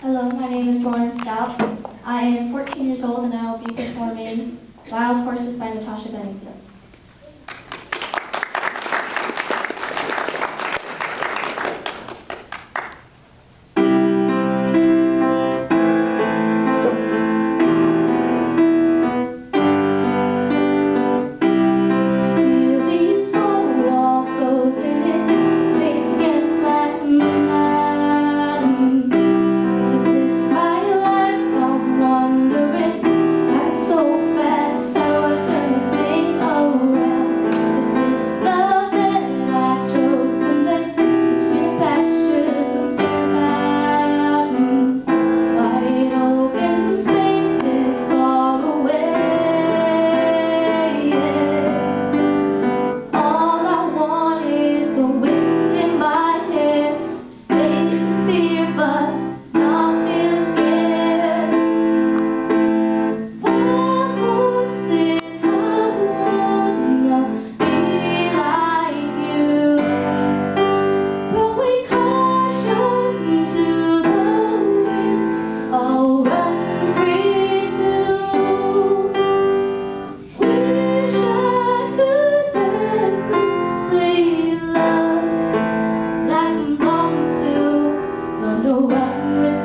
Hello, my name is Lauren Stout. I am 14 years old and I will be performing Wild Horses by Natasha Bedingfield. back